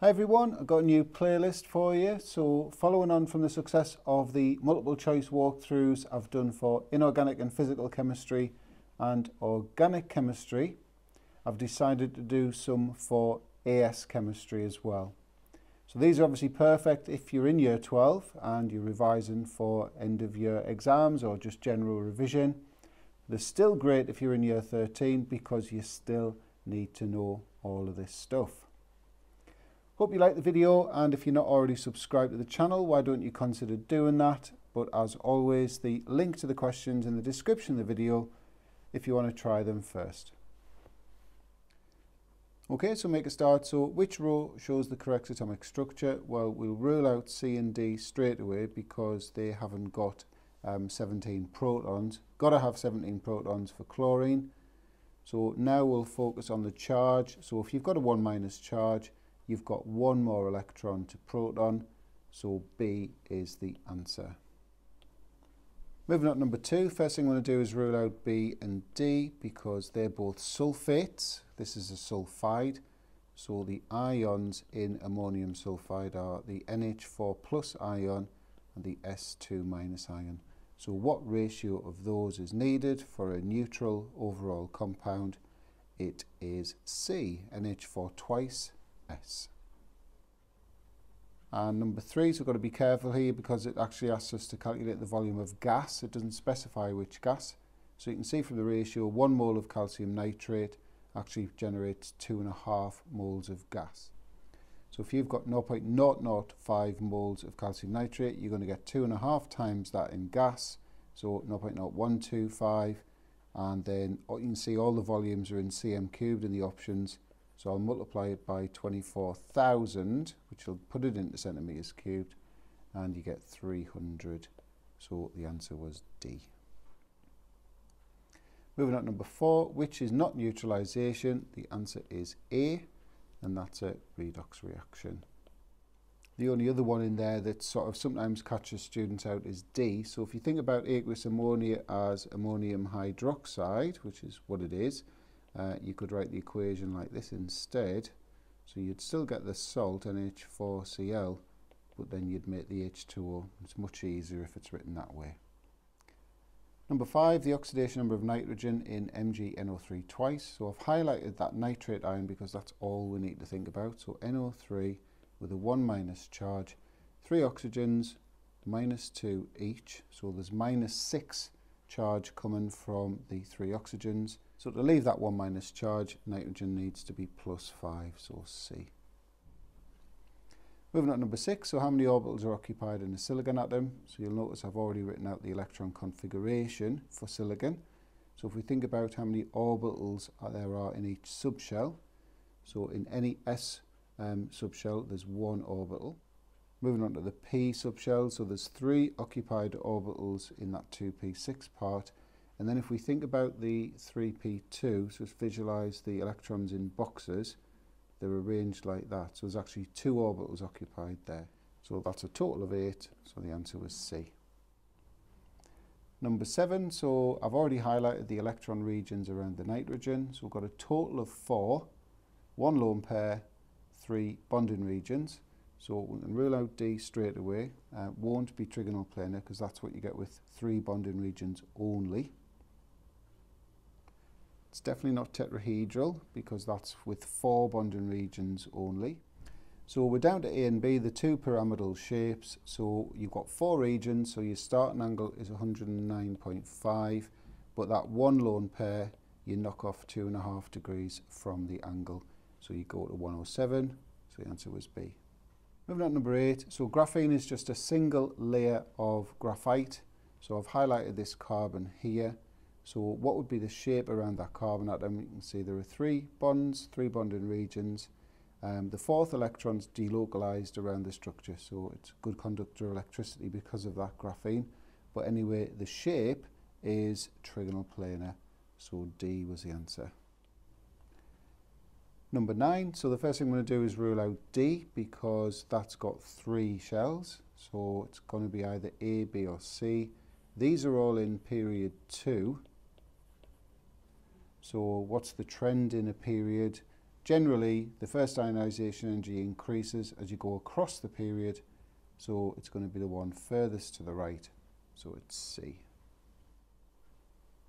Hi everyone, I've got a new playlist for you. So following on from the success of the multiple choice walkthroughs I've done for inorganic and physical chemistry and organic chemistry, I've decided to do some for AS chemistry as well. So these are obviously perfect if you're in year 12 and you're revising for end of year exams or just general revision. They're still great if you're in year 13 because you still need to know all of this stuff. Hope you like the video and if you're not already subscribed to the channel, why don't you consider doing that? But as always, the link to the questions in the description of the video if you want to try them first. Okay, so make a start. So which row shows the correct atomic structure? Well, we'll rule out C and D straight away because they haven't got um, 17 protons. Got to have 17 protons for chlorine. So now we'll focus on the charge. So if you've got a 1 minus charge, you've got one more electron to proton, so B is the answer. Moving on to number two, first thing I want to do is rule out B and D because they're both sulfates. This is a sulfide, so the ions in ammonium sulfide are the NH4 plus ion and the S2 minus ion. So what ratio of those is needed for a neutral overall compound? It is C, NH4 twice S. And number three, so we've got to be careful here because it actually asks us to calculate the volume of gas. It doesn't specify which gas. So you can see from the ratio, one mole of calcium nitrate actually generates two and a half moles of gas. So if you've got 0.005 moles of calcium nitrate, you're going to get two and a half times that in gas, so 0.0125, and then oh, you can see all the volumes are in cm cubed in the options, So I'll multiply it by 24,000, which will put it into centimetres cubed, and you get 300. So the answer was D. Moving on to number four, which is not neutralisation. The answer is A, and that's a redox reaction. The only other one in there that sort of sometimes catches students out is D. So if you think about aqueous ammonia as ammonium hydroxide, which is what it is, uh, you could write the equation like this instead. So you'd still get the salt NH4Cl, but then you'd make the H2O. It's much easier if it's written that way. Number five, the oxidation number of nitrogen in MgNO3 twice. So I've highlighted that nitrate ion because that's all we need to think about. So NO3 with a 1 minus charge, three oxygens, minus 2 each. So there's minus 6 charge coming from the three oxygens. So to leave that 1 minus charge, nitrogen needs to be plus 5, so C. Moving on to number 6, so how many orbitals are occupied in a silicon atom? So you'll notice I've already written out the electron configuration for silicon. So if we think about how many orbitals there are in each subshell, so in any S um, subshell there's one orbital. Moving on to the P subshell, so there's three occupied orbitals in that 2p6 part, and then if we think about the 3p2, so let's visualize the electrons in boxes, they're arranged like that. So there's actually two orbitals occupied there. So that's a total of eight, so the answer was C. Number seven, so I've already highlighted the electron regions around the nitrogen. So we've got a total of four, one lone pair, three bonding regions. So we can rule out D straight away. Uh, won't be trigonal planar because that's what you get with three bonding regions only. It's definitely not tetrahedral because that's with four bonding regions only. So we're down to A and B, the two pyramidal shapes. So you've got four regions, so your starting angle is 109.5, but that one lone pair, you knock off two and a half degrees from the angle. So you go to 107, so the answer was B. Moving on to number eight, so graphene is just a single layer of graphite. So I've highlighted this carbon here. So what would be the shape around that carbon atom? You can see there are three bonds, three bonding regions. Um, the fourth electron's delocalized around the structure, so it's good conductor electricity because of that graphene. But anyway, the shape is trigonal planar, so D was the answer. Number nine, so the first thing I'm going to do is rule out D because that's got three shells. So it's going to be either A, B or C. These are all in period two. So what's the trend in a period? generally the first ionisation energy increases as you go across the period, so it's going to be the one furthest to the right, so it's C.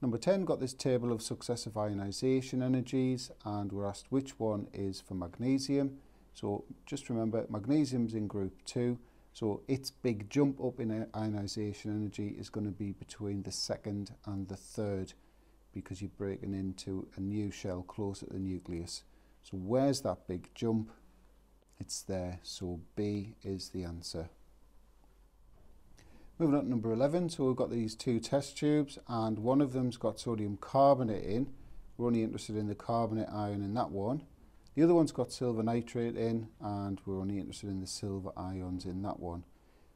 Number 10 got this table of successive ionisation energies and we're asked which one is for magnesium. So just remember magnesium's in group 2 so its big jump up in ionisation energy is going to be between the second and the third because you're breaking into a new shell closer to the nucleus. So where's that big jump? It's there, so B is the answer. Moving on to number 11, so we've got these two test tubes and one of them's got sodium carbonate in. We're only interested in the carbonate ion in that one. The other one's got silver nitrate in and we're only interested in the silver ions in that one.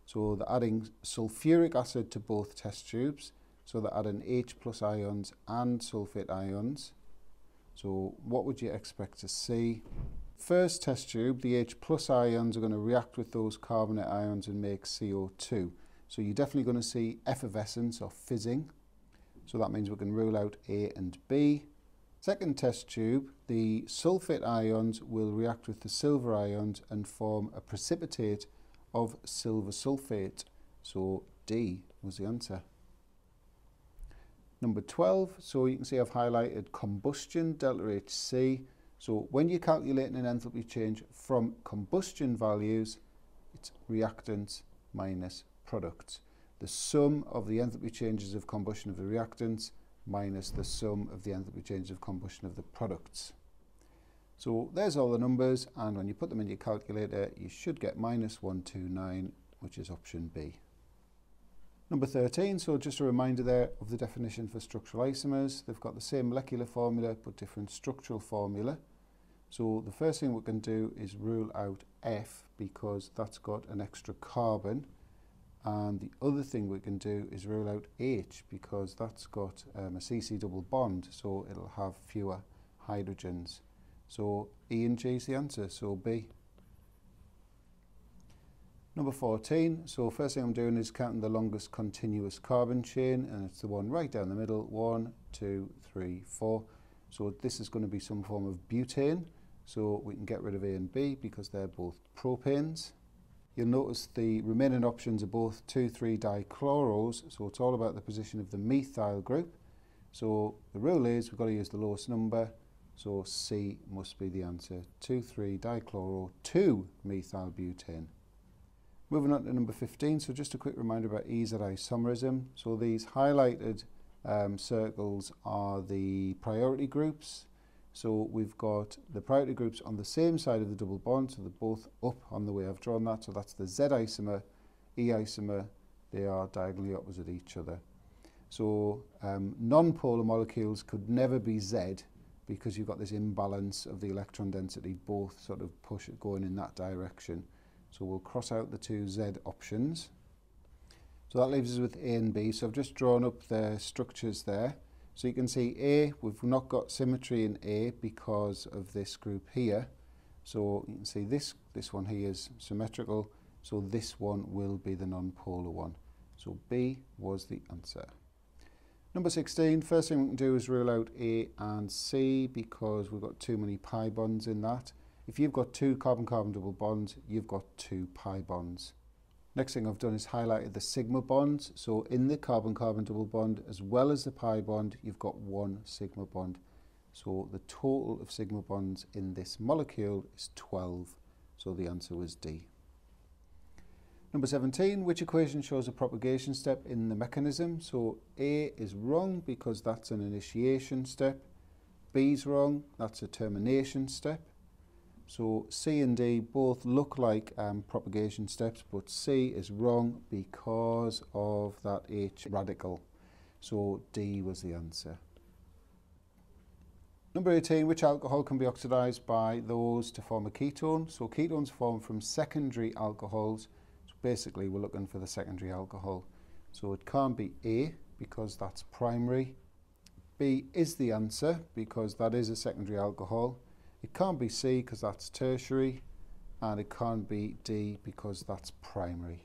So they're adding sulfuric acid to both test tubes. So they're adding H plus ions and sulfate ions. So what would you expect to see? First test tube, the H plus ions are going to react with those carbonate ions and make CO2. So you're definitely going to see effervescence or fizzing. So that means we can rule out A and B. Second test tube, the sulfate ions will react with the silver ions and form a precipitate of silver sulfate. So D was the answer. Number 12, so you can see I've highlighted combustion, delta HC. So when you're calculating an enthalpy change from combustion values, it's reactants minus products. The sum of the enthalpy changes of combustion of the reactants minus the sum of the enthalpy changes of combustion of the products. So there's all the numbers and when you put them in your calculator you should get minus 129 which is option B. Number 13, so just a reminder there of the definition for structural isomers. They've got the same molecular formula but different structural formula. So the first thing we can do is rule out F because that's got an extra carbon. And the other thing we can do is rule out H because that's got um, a CC double bond, so it'll have fewer hydrogens. So E and G is the answer, so B. Number 14, so first thing I'm doing is counting the longest continuous carbon chain, and it's the one right down the middle, one, two, three, four. So this is going to be some form of butane, so we can get rid of A and B because they're both propanes. You'll notice the remaining options are both 2,3-dichloros, so it's all about the position of the methyl group. So the rule is we've got to use the lowest number, so C must be the answer. 2,3-dichloro 2-methylbutane. Moving on to number 15, so just a quick reminder about EZI isomerism. So these highlighted um, circles are the priority groups. So we've got the priority groups on the same side of the double bond, so they're both up on the way I've drawn that. So that's the Z isomer, E isomer, they are diagonally opposite each other. So um, non-polar molecules could never be Z because you've got this imbalance of the electron density both sort of push going in that direction. So we'll cross out the two Z options. So that leaves us with A and B. So I've just drawn up the structures there. So you can see A, we've not got symmetry in A because of this group here. So you can see this, this one here is symmetrical, so this one will be the non-polar one. So B was the answer. Number 16, first thing we can do is rule out A and C because we've got too many pi bonds in that. If you've got two carbon-carbon double bonds, you've got two pi bonds. Next thing I've done is highlighted the sigma bonds. So in the carbon-carbon double bond, as well as the pi bond, you've got one sigma bond. So the total of sigma bonds in this molecule is 12. So the answer was D. Number 17, which equation shows a propagation step in the mechanism? So A is wrong because that's an initiation step. B is wrong, that's a termination step. So C and D both look like um, propagation steps, but C is wrong because of that H radical. So D was the answer. Number 18, which alcohol can be oxidized by those to form a ketone? So ketones form from secondary alcohols. So basically we're looking for the secondary alcohol. So it can't be A because that's primary. B is the answer because that is a secondary alcohol. It can't be C because that's tertiary and it can't be D because that's primary.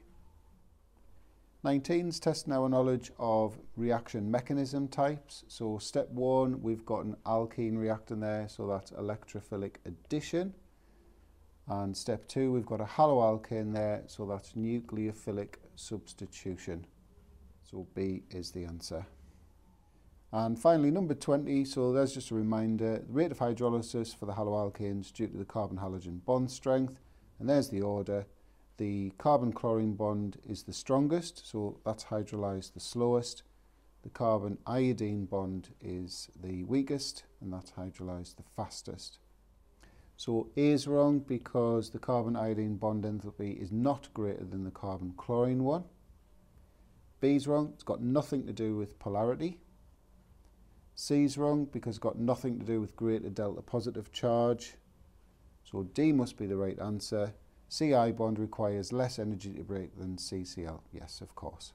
19's testing our knowledge of reaction mechanism types. So step one, we've got an alkene reactant there, so that's electrophilic addition. And step two, we've got a haloalkane there, so that's nucleophilic substitution. So B is the answer. And finally, number 20, so there's just a reminder, the rate of hydrolysis for the haloalkanes due to the carbon-halogen bond strength, and there's the order. The carbon-chlorine bond is the strongest, so that's hydrolyzed the slowest. The carbon-iodine bond is the weakest, and that's hydrolyzed the fastest. So A is wrong because the carbon-iodine bond enthalpy is not greater than the carbon-chlorine one. B is wrong, it's got nothing to do with polarity. C is wrong because it's got nothing to do with greater delta positive charge. So D must be the right answer. CI bond requires less energy to break than CCl. Yes, of course.